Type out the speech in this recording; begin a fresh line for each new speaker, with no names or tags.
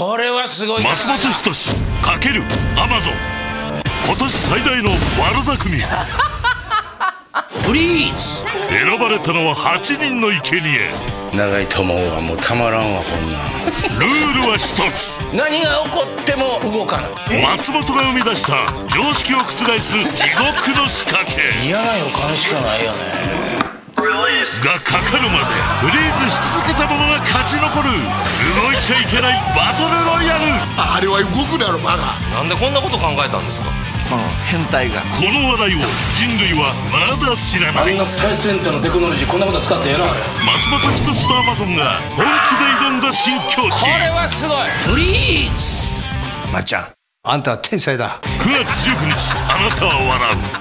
これはすごい
松本人志×アマゾン今年最大の悪巧み
プリーズ。
選ばれたのは8人の生贄。
長い友はもうたまらんわこんな。ん
ルールは一つ。
何が起こっても動かない。
松本が生み出した常識を覆す地獄の仕掛け。
嫌な予感しかないよね。
がかかるまでフリーズし続けた者が勝ち残る動いちゃいけないバトルロイヤル。
あれは動くだろバカ。
なんでこんなこと考えたんですか？
この変態が
この話題を人類はまだ知らない。
あんな最先端のテクノロジーこんなこと使ってええのあれ。
松本人志とアマゾンが本気で挑んだ新境地。
これはすごい。プリーズ。
まっちゃんあんたは天才だ。
9月19日あなたは笑う